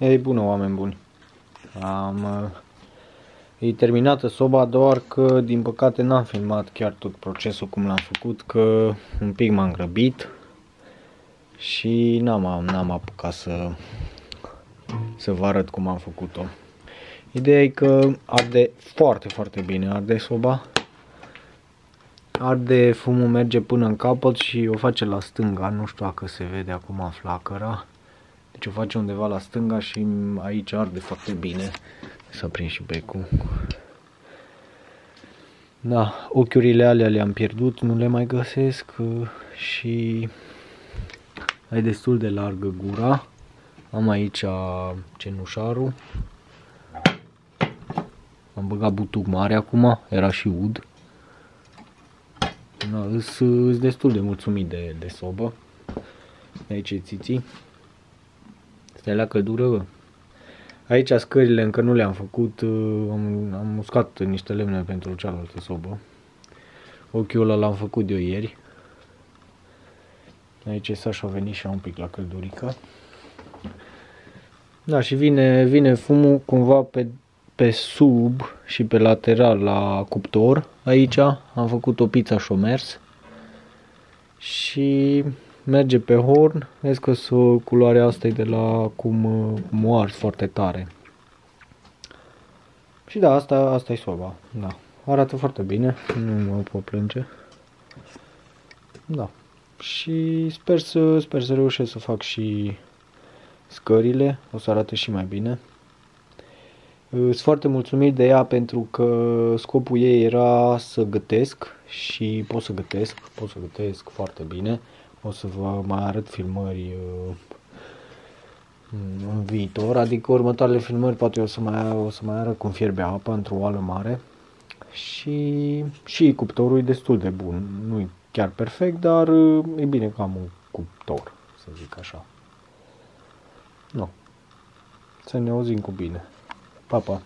Ei, bună, oameni buni. Am uh, e terminată soba, doar că, din păcate, n-am filmat chiar tot procesul cum l-am făcut, că un pic m-am grăbit și n-am, n-am apucat să, să vă arăt cum am făcut-o. Ideea e că arde foarte, foarte bine, arde soba. Arde, fumul merge până în capăt și o face la stânga, nu știu dacă se vede acum flacăra. Deci o face undeva la stânga și aici arde foarte bine. Să prind și becul. Da, ochiurile alea le-am pierdut, nu le mai găsesc uh, și ai destul de largă gura. Am aici cenușarul. Am băgat butuc mare acum, era și ud. Da, sunt destul de mulțumit de, de sobă. Aici e țiții. Stai la căldură, bă. Aici scările încă nu le-am făcut, uh, am, am uscat niște lemne pentru cealaltă sobă. Ochiul ăla l-am făcut eu ieri. Aici Sașa a venit și a un pic la căldurică. Da, și vine, vine fumul cumva pe, pe sub și pe lateral la cuptor. Aici am făcut o pizza și o mers. Și merge pe horn, vezi că culoarea asta e de la cum, cum ars foarte tare. Și da, asta, asta e soba, da. Arată foarte bine, nu mă pot plânge. Da. Și sper să, sper să reușesc să fac și scările, o să arate și mai bine. Sunt foarte mulțumit de ea pentru că scopul ei era să gătesc și pot să gătesc, pot să gătesc foarte bine o să vă mai arăt filmări uh, în viitor, adică următoarele filmări poate o să mai, o să mai arăt cum fierbe apa într-o oală mare și, și cuptorul e destul de bun, nu e chiar perfect, dar uh, e bine că am un cuptor, să zic așa. Nu. Să ne auzim cu bine. Pa, pa!